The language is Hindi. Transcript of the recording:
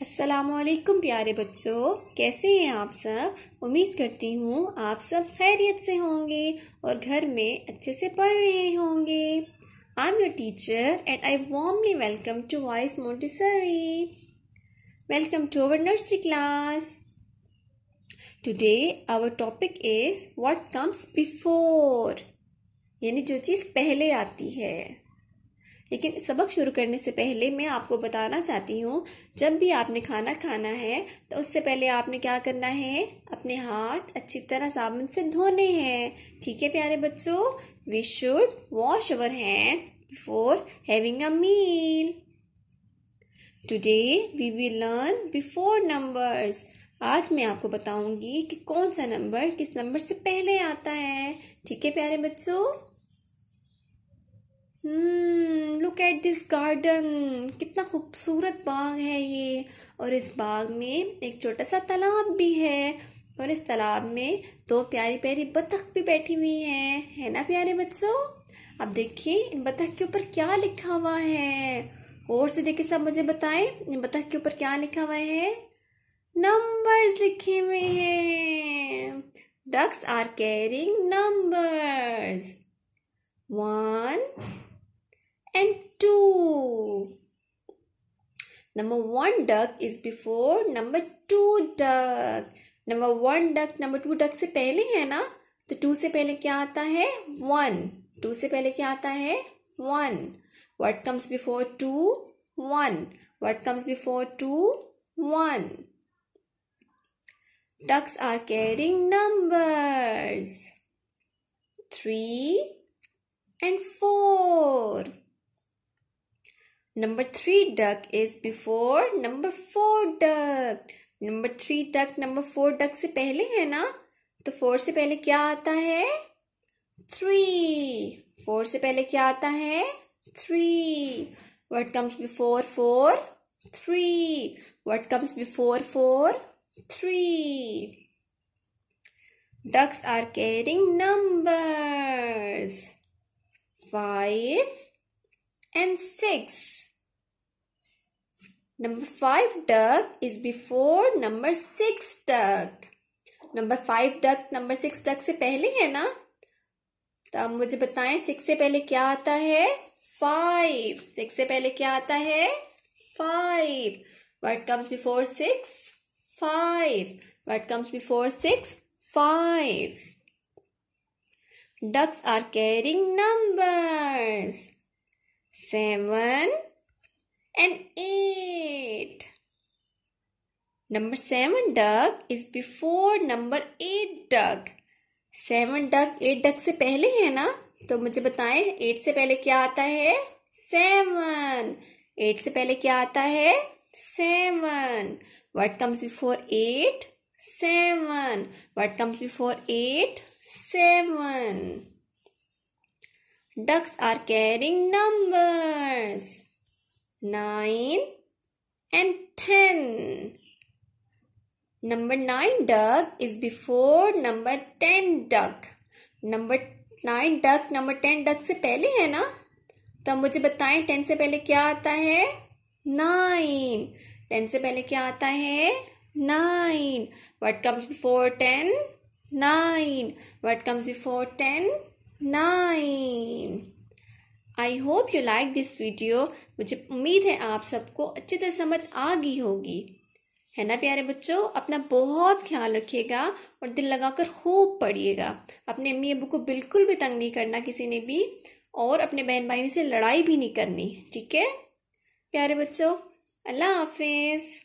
असलकुम प्यारे बच्चों, कैसे हैं आप सब? उम्मीद करती हूँ आप सब खैरियत से होंगे और घर में अच्छे से पढ़ रहे होंगे। I am your teacher and I warmly welcome to Voice Montessori welcome to our nursery class today our topic is what comes before यानी जो चीज़ पहले आती है। लेकिन सबक शुरू करने से पहले मैं आपको बताना चाहती हूँ, जब भी आपने खाना खाना है तो उससे पहले आपने क्या करना है? अपने हाथ अच्छी तरह साबुन से धोने हैं। ठीक है प्यारे बच्चों? We should wash our hand before having a meal today we will learn before numbers आज मैं आपको बताऊँगी कि कौन सा नंबर किस नंबर से पहले आता है। ठीक है प्यारे बच्चों? Hmm look at this garden कितना खूबसूरत बाग है ये। और इस बाग में एक छोटा सा तालाब भी है। और इस तालाब में दो प्यारी प्यारी बतख भी बैठी हुई हैं। है ना प्यारे बच्चों? अब देखिए, इन बतख के ऊपर क्या लिखा हुआ है? और से देखिए सब मुझे बताएँ, इन बतख के ऊपर क्या लिखा हुआ है? नंबर्स लिखे हुए हैं। Ducks are carrying numbers one and 2. Number 1 duck is before number 2 duck. Number 1 duck, number 2 duck से पहले है ना तो 2 से पहले क्या आता है 1. 2 से पहले क्या आता है 1. What comes before 2? 1. What comes before 2? 1. Ducks are carrying numbers. 3 and 4. Number three duck is before number four duck. Number three duck number four duck से पहले है ना तो four से पहले क्या आता है three. Four से पहले क्या आता है three. What comes before four? Three. What comes before four? Three. Ducks are carrying numbers. Five and 6. Number 5 duck is before number 6 duck. Number 5 duck number 6 duck से पहले है ना तो अब मुझे बताएँ 6 से पहले क्या आता है 5. 6 से पहले क्या आता है 5. What comes before 6? 5. What comes before 6? 5. Ducks are carrying numbers. Seven, and eight. Number seven duck is before number eight duck. Seven duck eight duck से पहले है ना? तो मुझे बताएँ एट से पहले क्या आता है? सेवन एट से पहले क्या आता है? Seven what comes before eight seven what comes before eight seven Ducks are carrying numbers. 9 and 10. Number 9 duck is before number 10 duck. Number 9 duck number 10 duck से पहले है ना तो मुझे बताएँ 10 से पहले क्या आता है 9. 10 से पहले क्या आता है 9. What comes before 10? 9. What comes before 10? Nine I hope you like this video मुझे उम्मीद है आप सबको अच्छी तरह समझ आ गई होगी। है ना प्यारे बच्चों? अपना बहुत ख्याल रखिएगा और दिल लगाकर खूब पढ़िएगा। अपने अम्मी अबू को बिल्कुल भी तंग नहीं करना किसी ने भी और अपने बहन भाइयों से लड़ाई भी नहीं करनी। ठीक है? प्यारे बच्चों, अल्लाह हाफिज़।